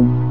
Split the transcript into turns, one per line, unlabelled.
you